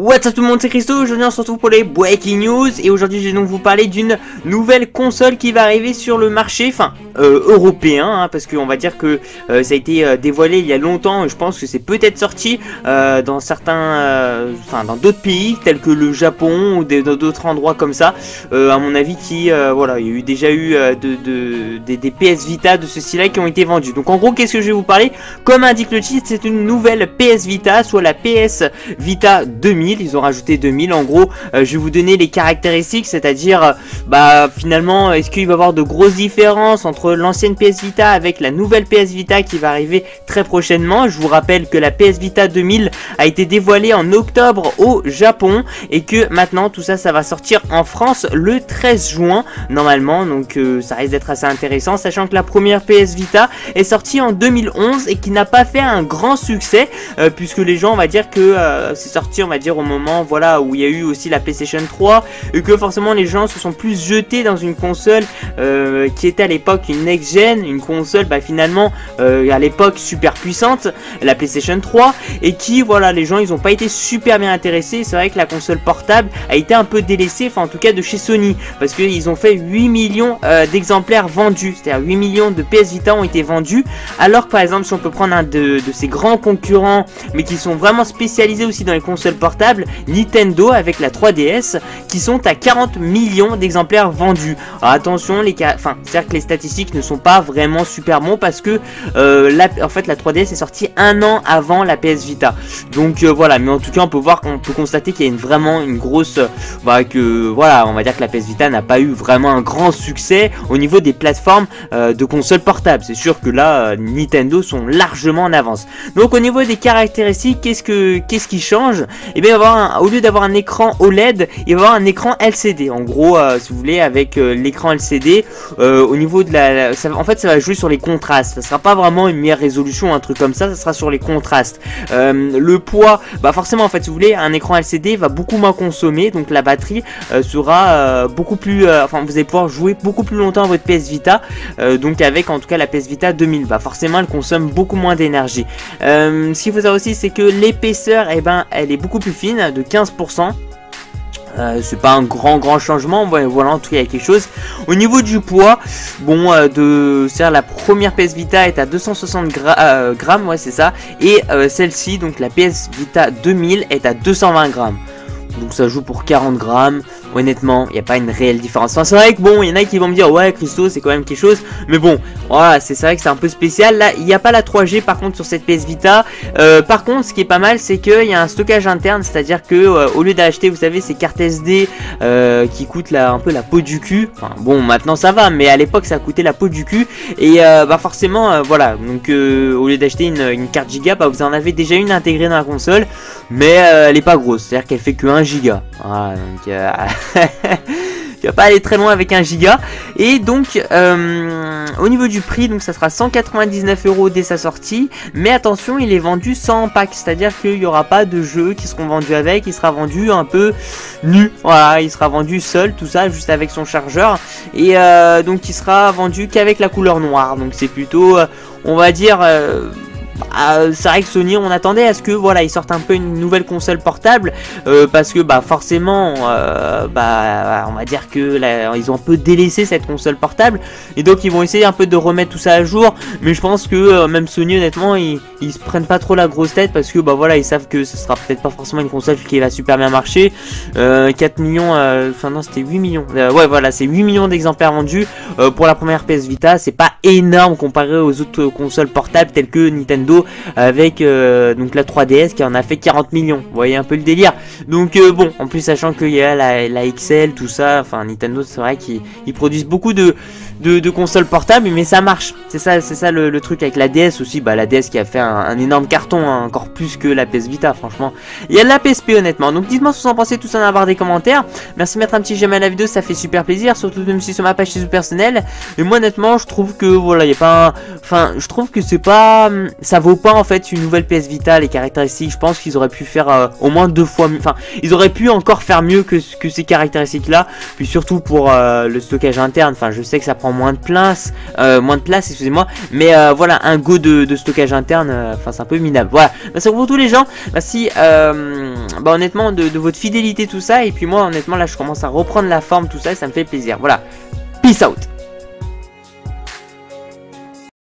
What's up tout le monde, c'est Christo, aujourd'hui on se retrouve pour les Breaking News. Et aujourd'hui je vais donc vous parler d'une nouvelle console qui va arriver sur le marché, enfin euh, européen, hein, parce qu'on va dire que euh, ça a été euh, dévoilé il y a longtemps, je pense que c'est peut-être sorti dans certains, enfin dans d'autres pays tels que le Japon ou d'autres endroits comme ça, à mon avis qui, voilà, il y a eu déjà eu de, des, PS Vita de ce style-là qui ont été vendus. Donc en gros qu'est-ce que je vais vous parler? Comme indique le titre, c'est une nouvelle PS Vita, soit la PS Vita 2000 ils ont rajouté 2000 en gros euh, je vais vous donner les caractéristiques c'est à dire euh, bah finalement est-ce qu'il va y avoir de grosses différences entre l'ancienne PS Vita avec la nouvelle PS Vita qui va arriver très prochainement? Je vous rappelle que la PS Vita 2000 a été dévoilée en octobre au Japon et que maintenant tout ça ça va sortir en France le 13 juin normalement. Donc euh, ça risque d'être assez intéressant sachant que la première PS Vita est sortie en 2011 et qui n'a pas fait un grand succès puisque les gens on va dire que c'est sorti on va dire au moment voilà où il y a eu aussi la PlayStation 3 et que forcément les gens se sont plus jetés dans une console euh, qui était à l'époque une next gen, une console bah, finalement euh, à l'époque super puissante, la PlayStation 3 et qui voilà les gens ils ont pas été super bien intéressés. C'est vrai que la console portable a été un peu délaissée, enfin en tout cas de chez Sony parce qu'ils ont fait 8 millions euh, d'exemplaires vendus, c'est-à-dire 8 millions de PS Vita ont été vendus alors que par exemple si on peut prendre un de, de ces grands concurrents mais qui sont vraiment spécialisés aussi dans les consoles portables Nintendo avec la 3DS qui sont à 40 millions d'exemplaires vendus. Alors attention, les enfin, c'est-à-dire que les statistiques ne sont pas vraiment super bons parce que euh, la... en fait la 3DS est sortie un an avant la PS Vita. Donc euh, voilà, mais en tout cas on peut voir qu'on peut constater qu'il y a une, vraiment une grosse, bah, que voilà, on va dire que la PS Vita n'a pas eu vraiment un grand succès au niveau des plateformes euh, de consoles portables. C'est sûr que là Nintendo sont largement en avance. Donc au niveau des caractéristiques, qu'est-ce que qu'est-ce qui change? Eh bien au lieu d'avoir un écran OLED, il va avoir un écran LCD. En gros, euh, si vous voulez, avec euh, l'écran LCD, euh, au niveau de la, en fait, ça va jouer sur les contrastes. Ça sera pas vraiment une meilleure résolution, un truc comme ça. Ça sera sur les contrastes. le poids, bah forcément, en fait, si vous voulez, un écran LCD va beaucoup moins consommer, donc la batterie sera beaucoup plus, enfin, vous allez pouvoir jouer beaucoup plus longtemps à votre PS Vita. donc avec, en tout cas, la PS Vita 2000, bah forcément, elle consomme beaucoup moins d'énergie. ce qu'il faut savoir aussi, c'est que l'épaisseur, eh ben, elle est beaucoup plus fine de 15%. Euh, c'est pas un grand grand changement, voilà en tout cas il y a quelque chose. Au niveau du poids, bon euh, de c'est la première PS Vita est à 260 euh, grammes, ouais c'est ça, et celle-ci donc la PS Vita 2000 est à 220 grammes. Donc ça joue pour 40 grammes honnêtement, il n'y a pas une réelle différence. Enfin, c'est vrai que bon, il y en a qui vont me dire, ouais, Christo, c'est quand même quelque chose. Mais bon, voilà, c'est vrai que c'est un peu spécial. Là, il n'y a pas la 3G par contre sur cette PS Vita. Euh, par contre, ce qui est pas mal, c'est qu'il y a un stockage interne, c'est-à-dire que euh, au lieu d'acheter, vous savez, ces cartes SD euh, qui coûtent un peu la peau du cul. Enfin, bon, maintenant ça va, mais à l'époque, ça coûtait la peau du cul. Et bah forcément, voilà. Donc, au lieu d'acheter une, carte giga, bah, vous en avez déjà une intégrée dans la console, mais elle est pas grosse, c'est-à-dire qu'elle fait que 1 giga. Voilà, donc tu vas pas aller très loin avec un giga. Et donc, euh, au niveau du prix, donc ça sera 199 euros dès sa sortie. Mais attention, il est vendu sans pack, c'est-à-dire qu'il n'y aura pas de jeux qui seront vendus avec. Il sera vendu un peu nu. Voilà, il sera vendu seul, tout ça, juste avec son chargeur. Et euh, donc, il sera vendu qu'avec la couleur noire. Donc, c'est plutôt, euh, on va dire bah, c'est vrai que Sony, on attendait à ce que voilà, ils sortent un peu une nouvelle console portable euh, parce que bah forcément, euh, bah on va dire que ils ont un peu délaissé cette console portable et donc ils vont essayer un peu de remettre tout ça à jour. Mais je pense que euh, même Sony, honnêtement, ils, ils se prennent pas trop la grosse tête parce que bah voilà, ils savent que ce sera peut-être pas forcément une console qui va super bien marcher. 4 millions, enfin non, c'était 8 millions. ouais, voilà, c'est 8 millions d'exemplaires vendus pour la première PS Vita. C'est pas énorme comparé aux autres consoles portables telles que Nintendo avec euh, donc la 3DS qui en a fait 40 millions. Vous voyez un peu le délire. Donc euh, bon, en plus sachant qu'il y a la, XL, tout ça, enfin Nintendo c'est vrai qu'ils produisent beaucoup de, consoles portables, mais ça marche. C'est ça, c'est ça le, truc avec la DS aussi. Bah la DS qui a fait un, énorme carton, hein, encore plus que la PS Vita, franchement. Il y a de la PSP honnêtement. Donc dites-moi ce que vous en pensez tous en avoir des commentaires. Merci de mettre un petit j'aime à la vidéo, ça fait super plaisir. Surtout de me suivre sur ma page Facebook personnelle. Et moi honnêtement, je trouve que voilà, il y a pas, enfin, je trouve que c'est pas, ça vaut pas en fait une nouvelle PS Vita, les caractéristiques. Je pense qu'ils auraient pu faire euh, au moins deux fois mieux. Enfin, ils auraient pu encore faire mieux que, que ces caractéristiques là. Puis surtout pour euh, le stockage interne. Enfin, je sais que ça prend moins de place, moins de place, excusez-moi. Mais voilà, un go de, stockage interne, enfin c'est un peu minable. Voilà, bah, c'est pour tous les gens. Merci, bah, honnêtement, de, de votre fidélité, tout ça. Et puis moi, honnêtement, là, je commence à reprendre la forme, tout ça, et ça me fait plaisir. Voilà, peace out.